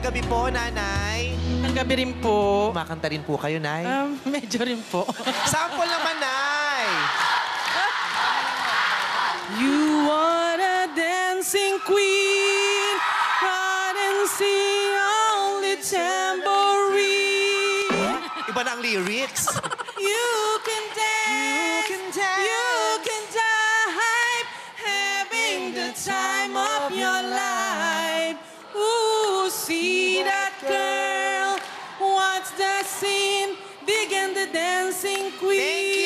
Magandang gabi po, Nanay. Ang gabi rin po. Kumakanta rin po kayo, Nay. Um, medyo rin po. Sample naman, Nay. You are a dancing queen, ride and sing only tambourine. Iba na ang lyrics. You can dance, can dance. you can dive, having the time of your life. Girl, what's the scene? Begin the dancing queen.